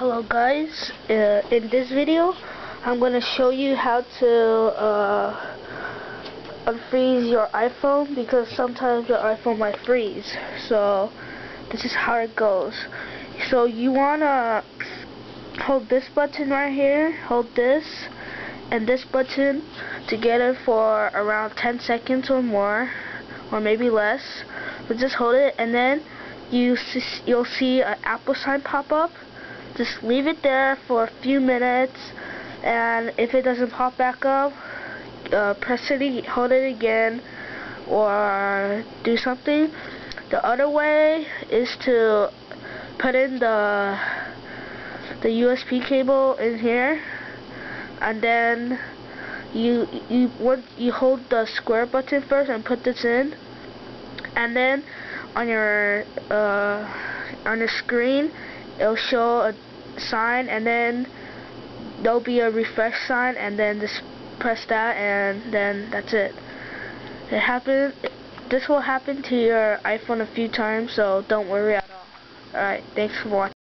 Hello guys, uh, in this video I'm going to show you how to uh, unfreeze your iPhone because sometimes your iPhone might freeze. So this is how it goes. So you want to hold this button right here, hold this and this button together for around 10 seconds or more or maybe less. But just hold it and then you you'll see an Apple sign pop up. Just leave it there for a few minutes, and if it doesn't pop back up, uh, press it, hold it again, or do something. The other way is to put in the the USB cable in here, and then you you want you hold the square button first and put this in, and then on your uh, on your screen it'll show a sign and then there'll be a refresh sign and then just press that and then that's it. It happens this will happen to your iPhone a few times so don't worry at all. Alright thanks for watching